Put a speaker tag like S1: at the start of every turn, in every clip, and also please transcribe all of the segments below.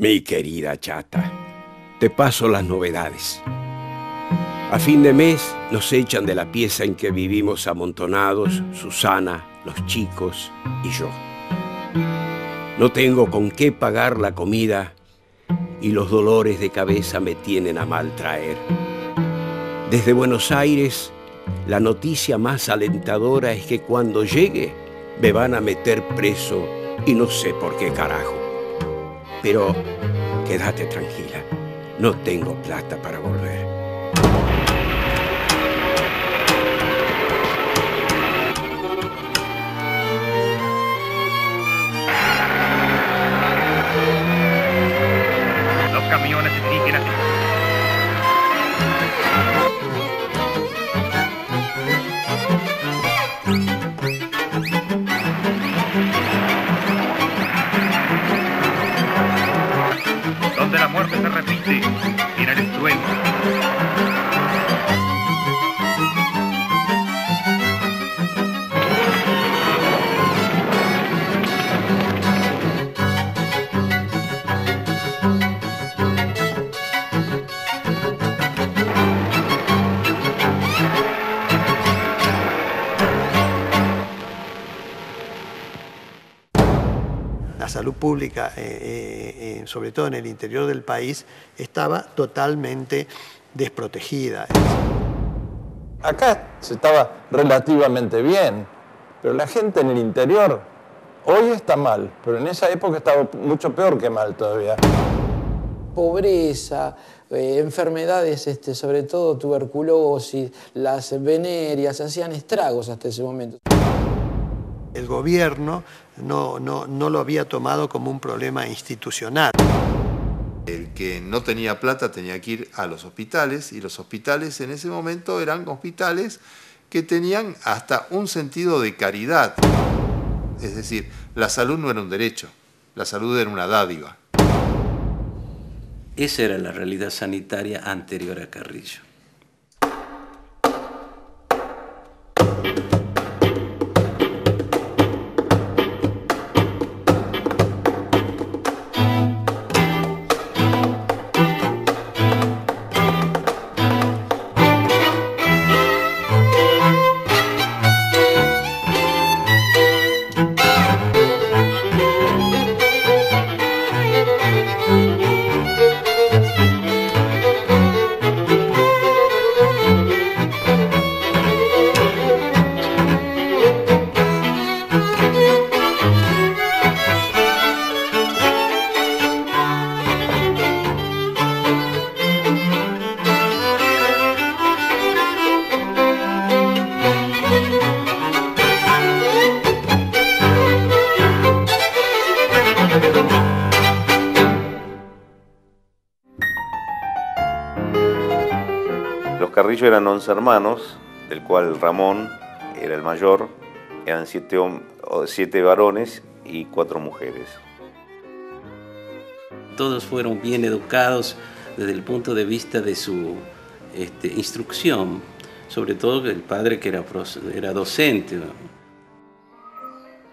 S1: Mi querida chata, te paso las novedades. A fin de mes nos echan de la pieza en que vivimos amontonados, Susana, los chicos y yo. No tengo con qué pagar la comida y los dolores de cabeza me tienen a mal traer. Desde Buenos Aires, la noticia más alentadora es que cuando llegue me van a meter preso y no sé por qué carajo. Pero quédate tranquila, no tengo plata para volver.
S2: La
S3: salud pública, eh, eh, eh, sobre todo en el interior del país, estaba totalmente desprotegida.
S4: Acá se estaba relativamente bien, pero la gente en el interior hoy está mal, pero en esa época estaba mucho peor que mal todavía.
S5: pobreza, eh, enfermedades, este, sobre todo tuberculosis, las venerias, hacían estragos hasta ese momento.
S3: El gobierno no, no, no lo había tomado como un problema institucional.
S6: El que no tenía plata tenía que ir a los hospitales y los hospitales en ese momento eran hospitales que tenían hasta un sentido de caridad. Es decir, la salud no era un derecho, la salud era una dádiva.
S7: Esa era la realidad sanitaria anterior a Carrillo.
S8: Los Carrillo eran 11 hermanos, del cual Ramón era el mayor, eran siete, siete varones y cuatro mujeres.
S7: Todos fueron bien educados desde el punto de vista de su este, instrucción, sobre todo el padre que era, era docente.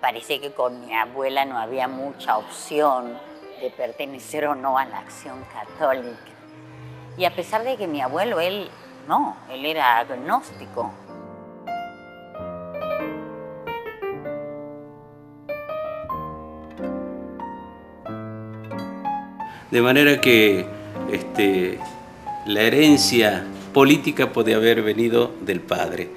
S9: Parece que con mi abuela no había mucha opción de pertenecer o no a la acción católica. Y a pesar de que mi abuelo, él no, él era agnóstico.
S7: De manera que este, la herencia política podía haber venido del padre,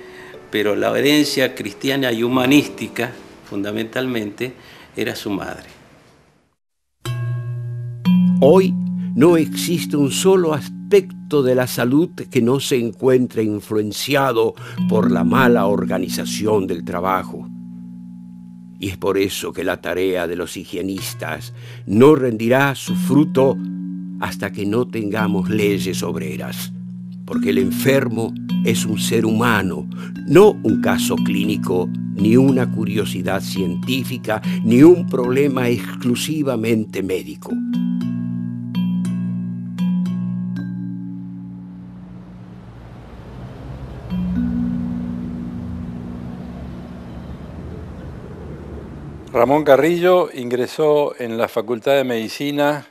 S7: pero la herencia cristiana y humanística, fundamentalmente, era su madre.
S1: Hoy no existe un solo aspecto de la salud que no se encuentre influenciado por la mala organización del trabajo. Y es por eso que la tarea de los higienistas no rendirá su fruto hasta que no tengamos leyes obreras. Porque el enfermo es un ser humano, no un caso clínico, ni una curiosidad científica, ni un problema exclusivamente médico.
S10: Ramón Carrillo ingresó en la Facultad de Medicina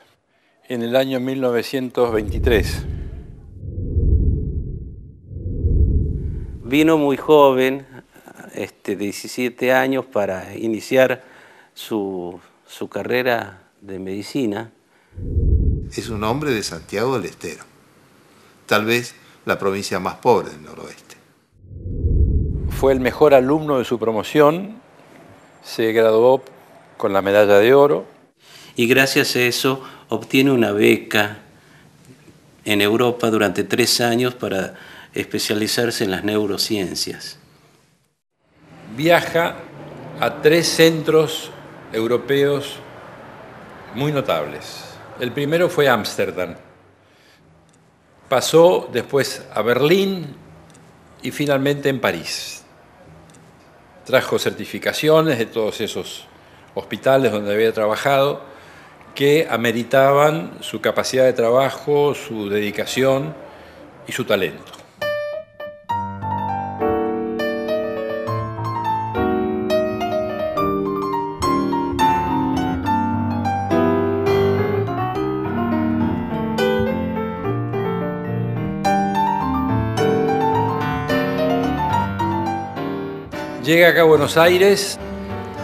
S10: en el año 1923.
S7: Vino muy joven, este, 17 años, para iniciar su, su carrera de medicina.
S6: Es un hombre de Santiago del Estero, tal vez la provincia más pobre del noroeste.
S10: Fue el mejor alumno de su promoción, se graduó con la medalla de oro.
S7: Y gracias a eso obtiene una beca en Europa durante tres años para especializarse en las neurociencias.
S10: Viaja a tres centros europeos muy notables. El primero fue Ámsterdam. Pasó después a Berlín y finalmente en París. Trajo certificaciones de todos esos hospitales donde había trabajado que ameritaban su capacidad de trabajo, su dedicación y su talento. Acá a Buenos Aires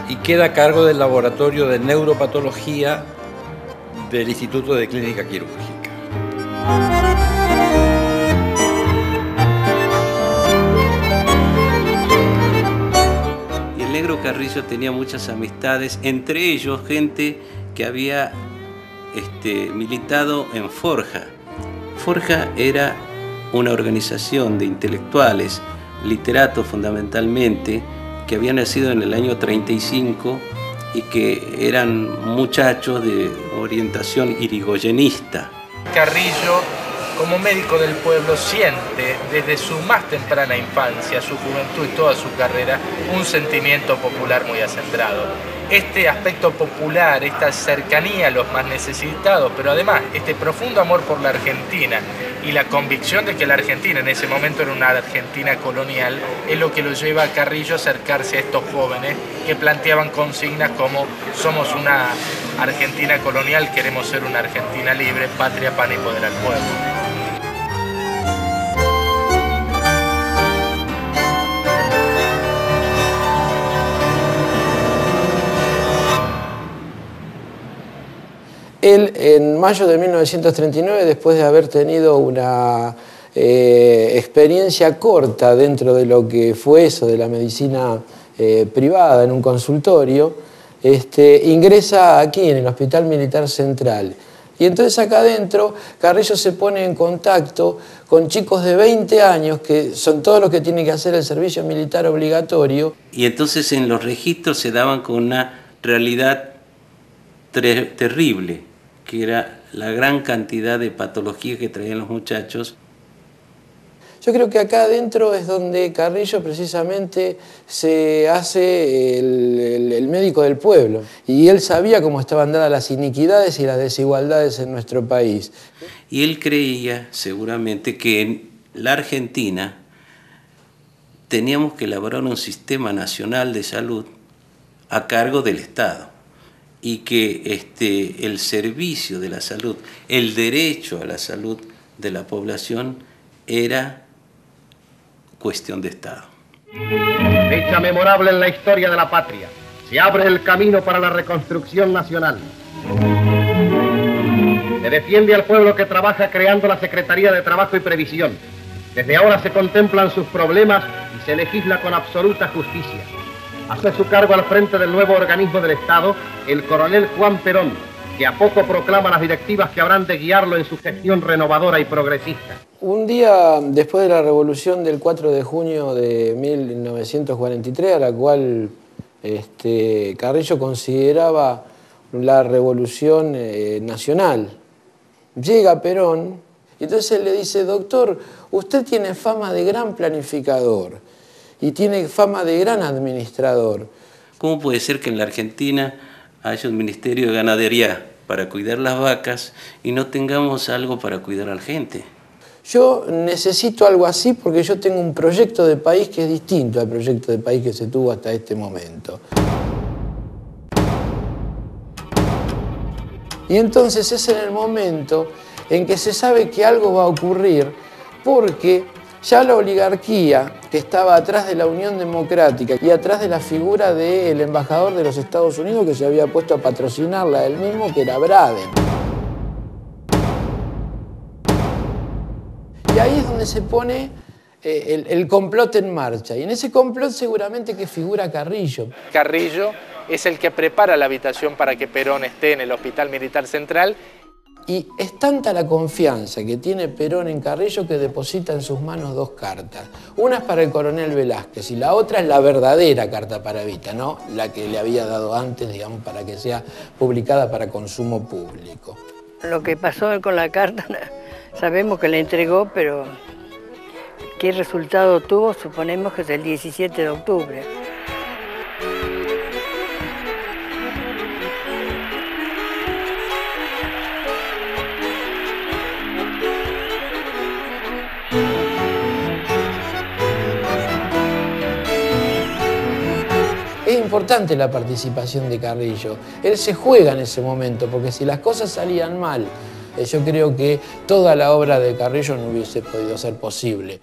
S10: y queda a cargo del laboratorio de neuropatología del Instituto de Clínica Quirúrgica.
S7: Y el negro Carrillo tenía muchas amistades, entre ellos gente que había este, militado en Forja. Forja era una organización de intelectuales, literatos fundamentalmente, que habían nacido en el año 35 y que eran muchachos de orientación irigoyenista.
S11: Carrillo, como médico del pueblo, siente desde su más temprana infancia, su juventud y toda su carrera un sentimiento popular muy acentrado. Este aspecto popular, esta cercanía a los más necesitados, pero además este profundo amor por la Argentina y la convicción de que la Argentina en ese momento era una Argentina colonial es lo que lo lleva a Carrillo a acercarse a estos jóvenes que planteaban consignas como somos una Argentina colonial, queremos ser una Argentina libre, patria, pan y poder al pueblo.
S5: Él, en mayo de 1939, después de haber tenido una eh, experiencia corta dentro de lo que fue eso de la medicina eh, privada en un consultorio, este, ingresa aquí en el Hospital Militar Central. Y entonces acá adentro Carrillo se pone en contacto con chicos de 20 años, que son todos los que tienen que hacer el servicio militar obligatorio.
S7: Y entonces en los registros se daban con una realidad terrible que era la gran cantidad de patologías que traían los muchachos.
S5: Yo creo que acá adentro es donde Carrillo precisamente se hace el, médico del pueblo. Y él sabía cómo estaban dadas las iniquidades y las desigualdades en nuestro país.
S7: Y él creía seguramente que en la Argentina teníamos que elaborar un sistema nacional de salud a cargo del Estado y que este, el servicio de la salud, el derecho a la salud de la población era cuestión de Estado.
S12: Fecha memorable en la historia de la patria. Se abre el camino para la reconstrucción nacional. Se defiende al pueblo que trabaja creando la Secretaría de Trabajo y Previsión. Desde ahora se contemplan sus problemas y se legisla con absoluta justicia hace su cargo al frente del nuevo organismo del Estado el coronel Juan Perón, que a poco proclama las directivas que habrán de guiarlo en su gestión renovadora y progresista.
S5: Un día después de la revolución del 4 de junio de 1943, a la cual este, Carrillo consideraba la revolución eh, nacional, llega Perón y entonces le dice, doctor, usted tiene fama de gran planificador y tiene fama de gran administrador.
S7: ¿Cómo puede ser que en la Argentina haya un ministerio de ganadería para cuidar las vacas y no tengamos algo para cuidar a la gente?
S5: Yo necesito algo así porque yo tengo un proyecto de país que es distinto al proyecto de país que se tuvo hasta este momento. Y entonces es en el momento en que se sabe que algo va a ocurrir porque ya la oligarquía que estaba atrás de la Unión Democrática y atrás de la figura del embajador de los Estados Unidos que se había puesto a patrocinarla él mismo, que era Braden. Y ahí es donde se pone eh, el, el complot en marcha. Y en ese complot seguramente que figura Carrillo.
S11: Carrillo es el que prepara la habitación para que Perón esté en el Hospital Militar Central
S5: y es tanta la confianza que tiene Perón en Carrillo que deposita en sus manos dos cartas. Una es para el coronel Velázquez y la otra es la verdadera carta para Vita, ¿no? La que le había dado antes, digamos, para que sea publicada para consumo público.
S13: Lo que pasó con la carta, sabemos que la entregó, pero qué resultado tuvo, suponemos que es el 17 de octubre.
S5: Importante la participación de Carrillo. Él se juega en ese momento, porque si las cosas salían mal, eh, yo creo que toda la obra de Carrillo no hubiese podido ser posible.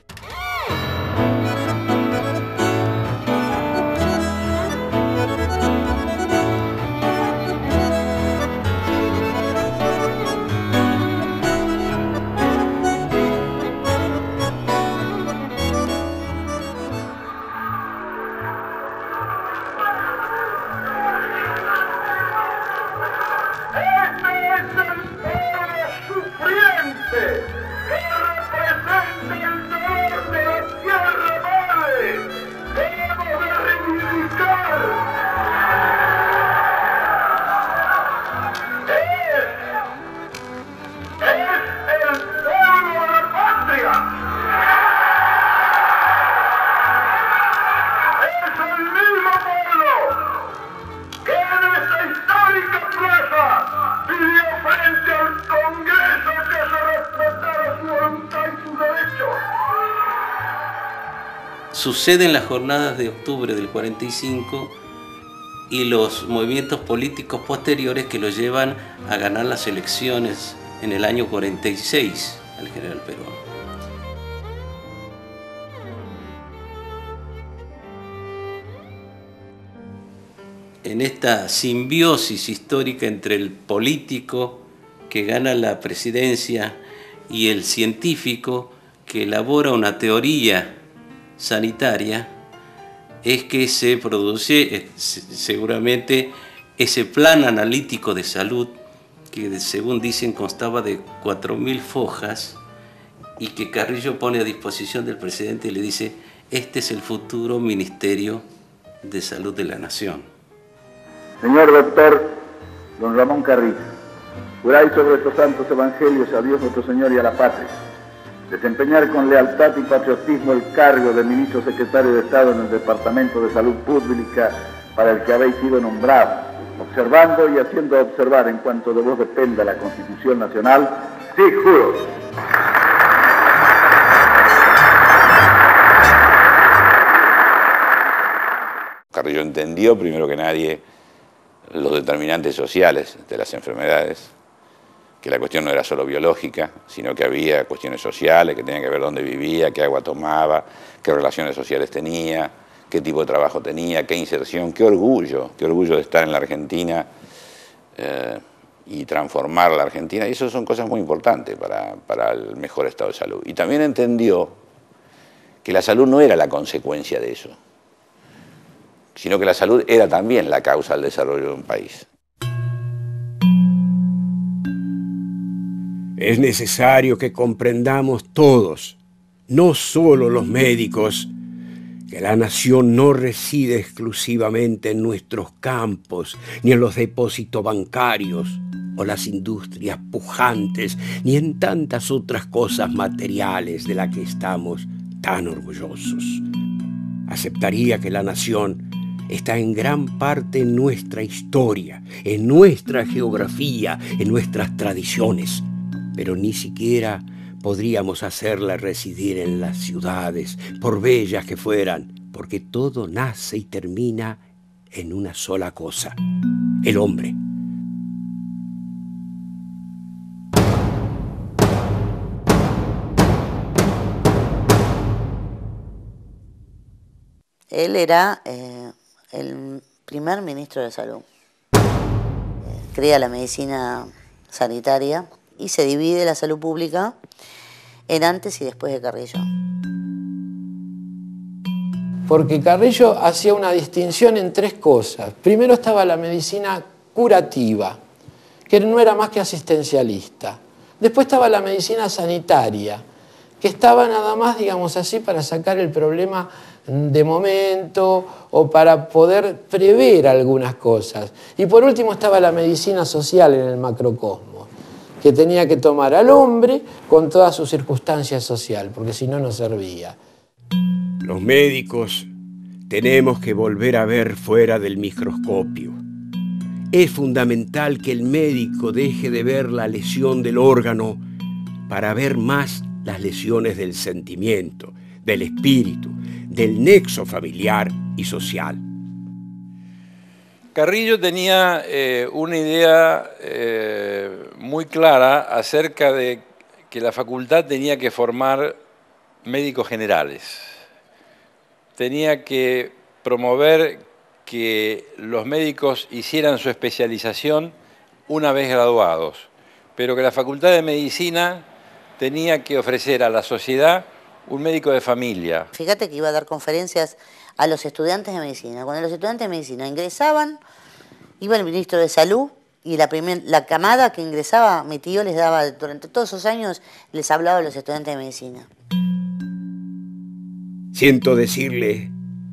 S7: Suceden las jornadas de octubre del 45 y los movimientos políticos posteriores que lo llevan a ganar las elecciones en el año 46 al general Perón. En esta simbiosis histórica entre el político que gana la presidencia y el científico que elabora una teoría sanitaria, es que se produce seguramente ese plan analítico de salud que según dicen constaba de 4.000 fojas y que Carrillo pone a disposición del presidente y le dice, este es el futuro Ministerio de Salud de la Nación.
S14: Señor doctor don Ramón Carrillo, juráis sobre estos santos evangelios a Dios nuestro Señor y a la patria desempeñar con lealtad y patriotismo el cargo de ministro secretario de Estado en el Departamento de Salud Pública para el que habéis sido nombrado, observando y haciendo observar en cuanto de vos dependa la Constitución Nacional, sí juro.
S15: Carrillo entendió primero que nadie los determinantes sociales de las enfermedades, que la cuestión no era solo biológica, sino que había cuestiones sociales, que tenían que ver dónde vivía, qué agua tomaba, qué relaciones sociales tenía, qué tipo de trabajo tenía, qué inserción, qué orgullo, qué orgullo de estar en la Argentina eh, y transformar la Argentina. Y eso son cosas muy importantes para, para el mejor estado de salud. Y también entendió que la salud no era la consecuencia de eso, sino que la salud era también la causa del desarrollo de un país.
S1: Es necesario que comprendamos todos, no solo los médicos, que la nación no reside exclusivamente en nuestros campos, ni en los depósitos bancarios o las industrias pujantes, ni en tantas otras cosas materiales de las que estamos tan orgullosos. Aceptaría que la nación está en gran parte en nuestra historia, en nuestra geografía, en nuestras tradiciones pero ni siquiera podríamos hacerla residir en las ciudades, por bellas que fueran, porque todo nace y termina en una sola cosa, el hombre.
S16: Él era eh, el primer ministro de salud. Eh, Crea la medicina sanitaria y se divide la salud pública en antes y después de Carrillo.
S5: Porque Carrillo hacía una distinción en tres cosas. Primero estaba la medicina curativa, que no era más que asistencialista. Después estaba la medicina sanitaria, que estaba nada más, digamos así, para sacar el problema de momento o para poder prever algunas cosas. Y por último estaba la medicina social en el macrocosmos, que tenía que tomar al hombre con toda su circunstancia social, porque si no, no servía.
S1: Los médicos tenemos que volver a ver fuera del microscopio. Es fundamental que el médico deje de ver la lesión del órgano para ver más las lesiones del sentimiento, del espíritu, del nexo familiar y social.
S10: Carrillo tenía eh, una idea eh, muy clara acerca de que la facultad tenía que formar médicos generales, tenía que promover que los médicos hicieran su especialización una vez graduados, pero que la Facultad de Medicina tenía que ofrecer a la sociedad un médico de familia.
S16: Fíjate que iba a dar conferencias a los estudiantes de medicina. Cuando los estudiantes de medicina ingresaban, iba el ministro de salud y la, la camada que ingresaba, mi tío les daba, durante todos esos años, les hablaba a los estudiantes de medicina.
S1: Siento decirle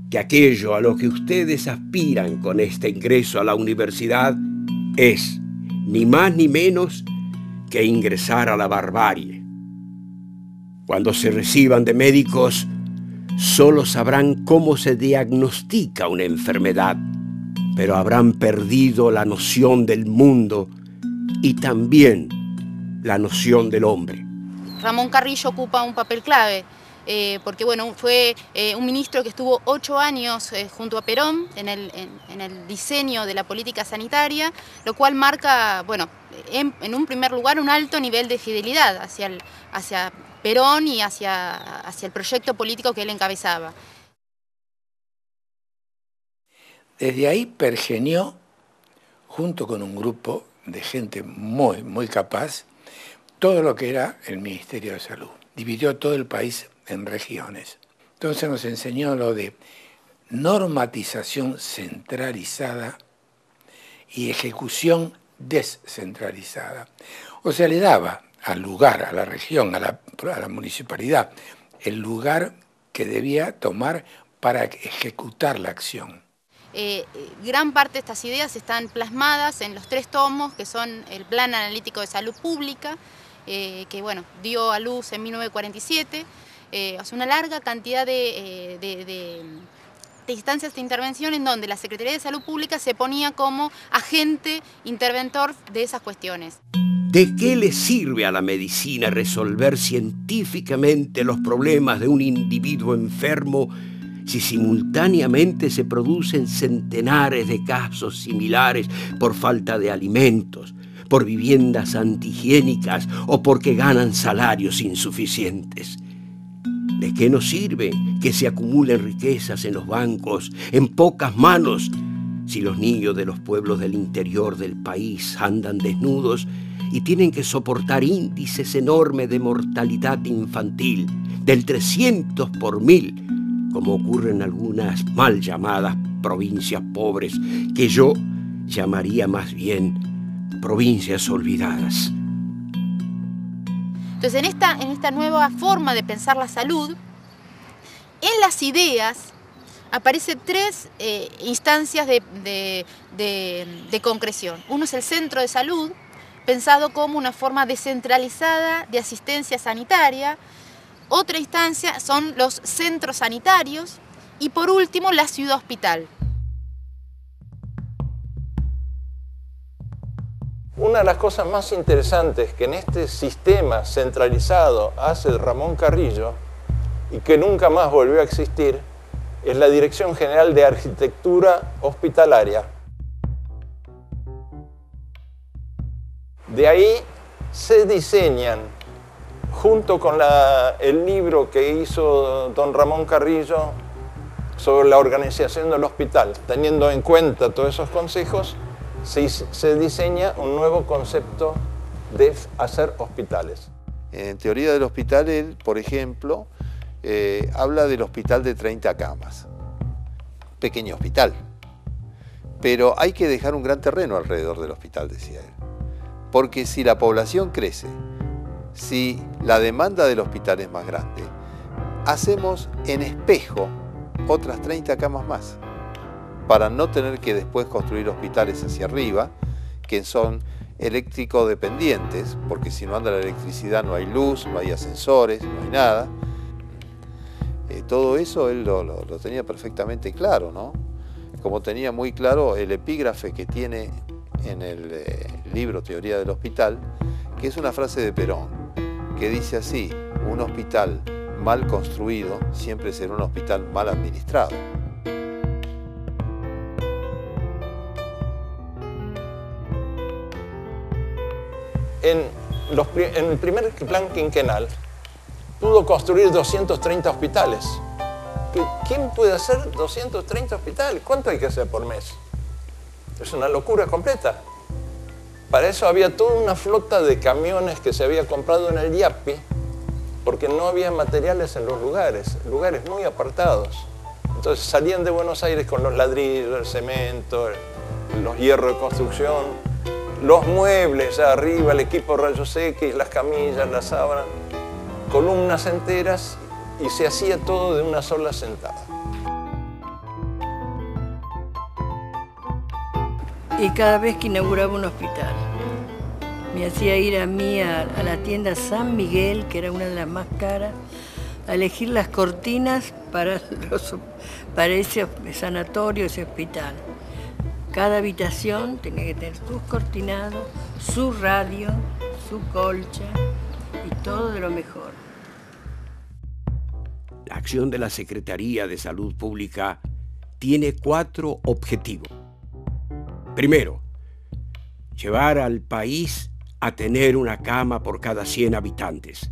S1: que aquello a lo que ustedes aspiran con este ingreso a la universidad es ni más ni menos que ingresar a la barbarie cuando se reciban de médicos, solo sabrán cómo se diagnostica una enfermedad, pero habrán perdido la noción del mundo y también la noción del hombre.
S17: Ramón Carrillo ocupa un papel clave. Eh, porque bueno, fue eh, un ministro que estuvo ocho años eh, junto a Perón en el, diseño de la política sanitaria, lo cual marca, bueno, en, un primer lugar un alto nivel de fidelidad hacia, el, hacia Perón y hacia, hacia el proyecto político que él encabezaba.
S18: Desde ahí pergenió, junto con un grupo de gente muy, muy capaz, todo lo que era el Ministerio de Salud. Dividió todo el país en regiones. Entonces nos enseñó lo de normatización centralizada y ejecución descentralizada. O sea, le daba al lugar, a la región, a la, municipalidad, el lugar que debía tomar para ejecutar la acción.
S17: Eh, gran parte de estas ideas están plasmadas en los tres tomos, que son el Plan Analítico de Salud Pública, eh, que bueno, dio a luz en 1947, eh, hace una larga cantidad de, instancias de intervención en donde la Secretaría de Salud Pública se ponía como agente interventor de esas cuestiones.
S1: ¿De qué le sirve a la medicina resolver científicamente los problemas de un individuo enfermo si simultáneamente se producen centenares de casos similares por falta de alimentos, por viviendas antihigiénicas o porque ganan salarios insuficientes? ¿De qué nos sirve que se acumulen riquezas en los bancos, en pocas manos, si los niños de los pueblos del interior del país andan desnudos y tienen que soportar índices enormes de mortalidad infantil, del 300 por mil, como ocurre en algunas mal llamadas provincias pobres, que yo llamaría más bien provincias olvidadas.
S17: Entonces, en esta, en esta nueva forma de pensar la salud, en las ideas aparecen tres eh, instancias de concreción. Uno es el centro de salud, pensado como una forma descentralizada de asistencia sanitaria. Otra instancia son los centros sanitarios y por último la ciudad hospital.
S4: Una de las cosas más interesantes que en este sistema centralizado hace Ramón Carrillo y que nunca más volvió a existir es la Dirección General de Arquitectura Hospitalaria. De ahí se diseñan, junto con el libro que hizo don Ramón Carrillo, sobre la organización del hospital. Teniendo en cuenta todos esos consejos, se, se diseña un nuevo concepto de hacer hospitales.
S6: En teoría del hospital, él, por ejemplo, eh, habla del hospital de 30 camas. Pequeño hospital. Pero hay que dejar un gran terreno alrededor del hospital, decía él. Porque si la población crece, si la demanda del hospital es más grande, hacemos en espejo otras 30 camas más, para no tener que después construir hospitales hacia arriba, que son eléctrico dependientes, porque si no anda la electricidad no hay luz, no hay ascensores, no hay nada. Eh, todo eso él lo, tenía perfectamente claro, ¿no? Como tenía muy claro el epígrafe que tiene en el eh, libro Teoría del Hospital, que es una frase de Perón, que dice así, un hospital mal construido siempre será un hospital mal administrado.
S4: En, el primer plan quinquenal pudo construir 230 hospitales. ¿Quién puede hacer 230 hospitales? ¿Cuánto hay que hacer por mes? Es una locura completa. Para eso había toda una flota de camiones que se había comprado en el YAPI, porque no había materiales en los lugares, lugares muy apartados. Entonces salían de Buenos Aires con los ladrillos, el cemento, los hierros de construcción, los muebles arriba, el equipo rayos X, las camillas, las sábanas, columnas enteras y se hacía todo de una sola sentada.
S13: Y cada vez que inauguraba un hospital, me hacía ir a mí a, la tienda San Miguel, que era una de las más caras, a elegir las cortinas para, para ese sanatorio, ese hospital. Cada habitación tenía que tener sus cortinados, su radio, su colcha y todo de lo mejor.
S1: La acción de la Secretaría de Salud Pública tiene cuatro objetivos. Primero, llevar al país a tener una cama por cada 100 habitantes.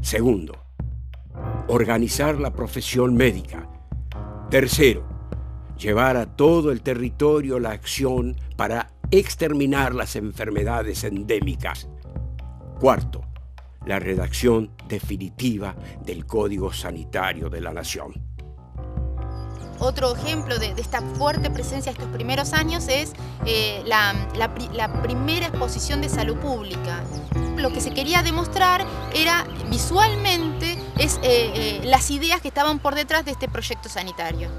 S1: Segundo, organizar la profesión médica. Tercero, llevar a todo el territorio la acción para exterminar las enfermedades endémicas. Cuarto, la redacción definitiva del Código Sanitario de la Nación.
S17: Otro ejemplo de, esta fuerte presencia estos primeros años es eh, la, primera exposición de salud pública. Lo que se quería demostrar era visualmente es, eh, eh, las ideas que estaban por detrás de este proyecto sanitario.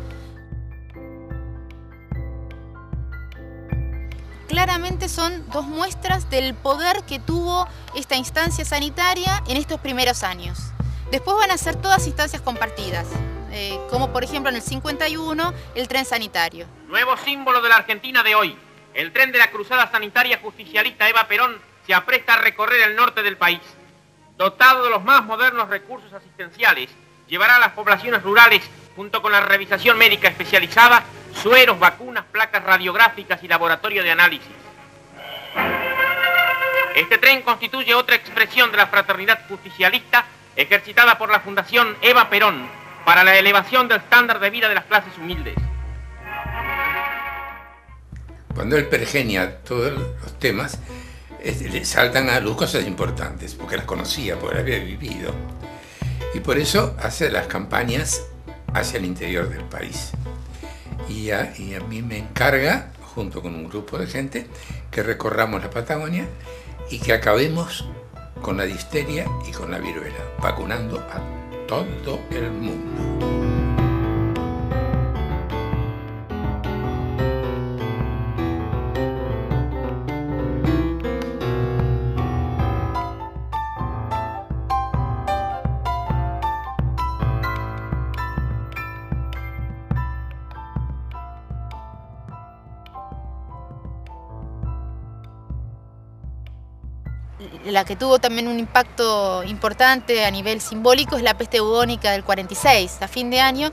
S17: Claramente son dos muestras del poder que tuvo esta instancia sanitaria en estos primeros años. Después van a ser todas instancias compartidas, eh, como por ejemplo en el 51 el tren sanitario.
S19: Nuevo símbolo de la Argentina de hoy. El tren de la cruzada sanitaria justicialista Eva Perón se apresta a recorrer el norte del país. Dotado de los más modernos recursos asistenciales, llevará a las poblaciones rurales, junto con la revisación médica especializada, sueros, vacunas, placas radiográficas y laboratorio de análisis. Este tren constituye otra expresión de la fraternidad justicialista ejercitada por la Fundación Eva Perón para la elevación del estándar de vida de las clases humildes.
S18: Cuando él pergenia todos los temas, le saltan a luz cosas importantes, porque las conocía, porque las había vivido. Y por eso hace las campañas hacia el interior del país y a, mí me encarga, junto con un grupo de gente, que recorramos la Patagonia y que acabemos con la disteria y con la viruela, vacunando a todo el mundo.
S17: La que tuvo también un impacto importante a nivel simbólico es la peste bubónica del 46. A fin de año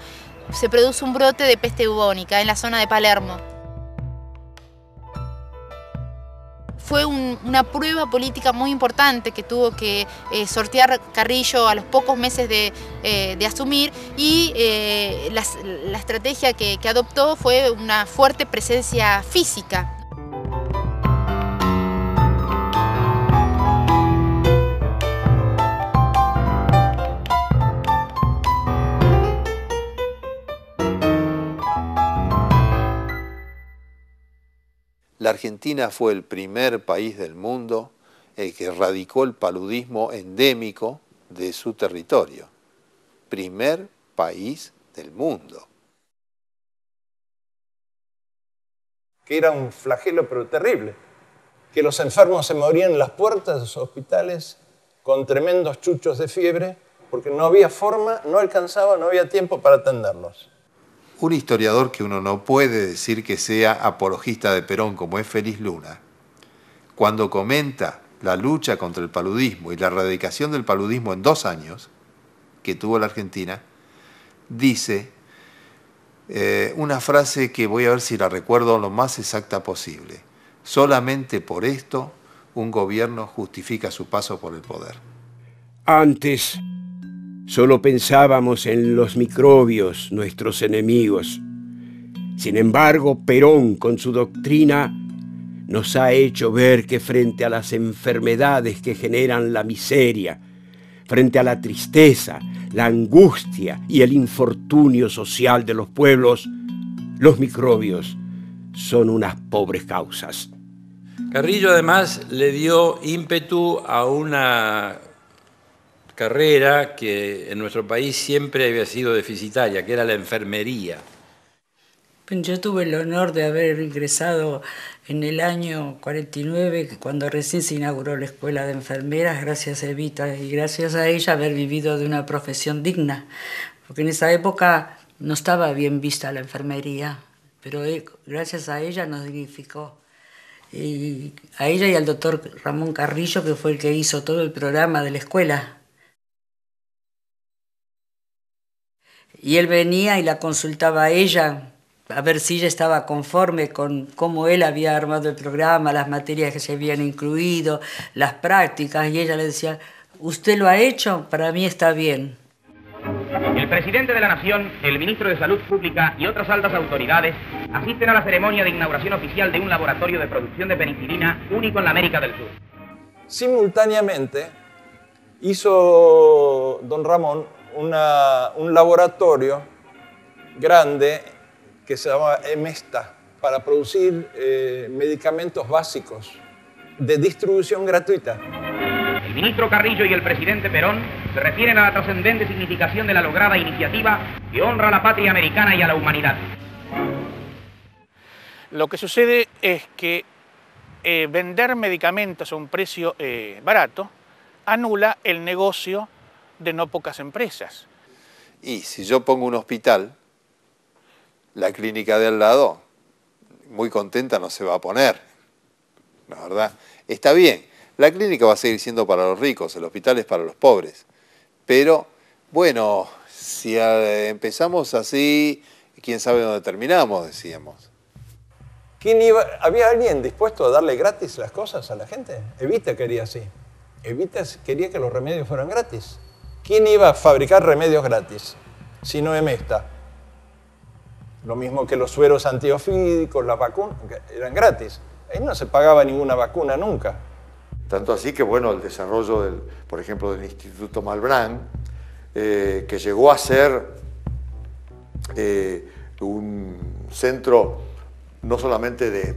S17: se produce un brote de peste bubónica en la zona de Palermo. fue una prueba política muy importante que tuvo que eh, sortear Carrillo a los pocos meses de, eh, asumir y eh, la, estrategia que adoptó fue una fuerte presencia física
S6: La Argentina fue el primer país del mundo el que erradicó el paludismo endémico de su territorio. Primer país del mundo.
S4: Que era un flagelo pero terrible. Que los enfermos se morían en las puertas de los hospitales con tremendos chuchos de fiebre porque no había forma, no alcanzaba, no había tiempo para atenderlos.
S6: Un historiador que uno no puede decir que sea apologista de Perón como es Félix Luna, cuando comenta la lucha contra el paludismo y la erradicación del paludismo en dos años que tuvo la Argentina, dice eh, una frase que voy a ver si la recuerdo lo más exacta posible. Solamente por esto un gobierno justifica su paso por el poder.
S1: Antes Solo pensábamos en los microbios, nuestros enemigos. Sin embargo, Perón, con su doctrina, nos ha hecho ver que frente a las enfermedades que generan la miseria, frente a la tristeza, la angustia y el infortunio social de los pueblos, los microbios son unas pobres causas.
S10: Carrillo además le dio ímpetu a una carrera que en nuestro país siempre había sido deficitaria, que era la enfermería.
S20: Yo tuve el honor de haber ingresado en el año 49, cuando recién se inauguró la escuela de enfermeras, gracias a Evita y gracias a ella haber vivido de una profesión digna, porque en esa época no estaba bien vista la enfermería, pero eh, gracias a ella nos dignificó. Y a ella y al doctor Ramón Carrillo, que fue el que hizo todo el programa de la escuela. Y él venía y la consultaba a ella a ver si ella estaba conforme con cómo él había armado el programa, las materias que se habían incluido, las prácticas, y ella le decía, ¿usted lo ha hecho? Para mí está bien.
S19: El presidente de la Nación, el ministro de Salud Pública y otras altas autoridades asisten a la ceremonia de inauguración oficial de un laboratorio de producción de penicilina único en la América del Sur.
S4: Simultáneamente hizo don Ramón un laboratorio grande que se llama EMESTA para producir eh, medicamentos básicos de distribución gratuita.
S19: El ministro Carrillo y el presidente Perón se refieren a la trascendente significación de la lograda iniciativa que honra a la patria americana y a la humanidad.
S11: Lo que sucede es que eh, vender medicamentos a un precio eh, barato anula el negocio de no pocas empresas.
S6: Y si yo pongo un hospital, la clínica de al lado, muy contenta no se va a poner. La verdad, está bien, la clínica va a seguir siendo para los ricos, el hospital es para los pobres. Pero, bueno, si eh, empezamos así, quién sabe dónde terminamos, decíamos.
S4: ¿Quién iba, ¿Había alguien dispuesto a darle gratis las cosas a la gente? Evita quería así. Evita quería que los remedios fueran gratis. ¿Quién iba a fabricar remedios gratis? Si no Emesta. Lo mismo que los sueros antiofídicos, las vacunas, eran gratis. Ahí no se pagaba ninguna vacuna nunca.
S6: Tanto así que, bueno, el desarrollo, del, por ejemplo, del Instituto Malbrán, eh, que llegó a ser eh, un centro no solamente de